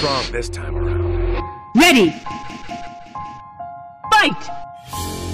strong this time around. Ready! Fight!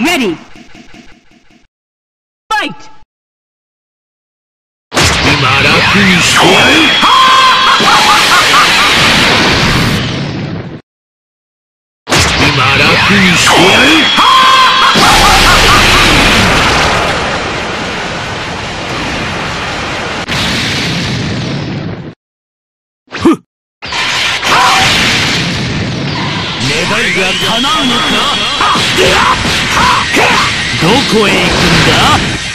Ready! Fight! 今楽にしてやる今楽にしてやるふっ願いが叶うのかどこへ行くんだ？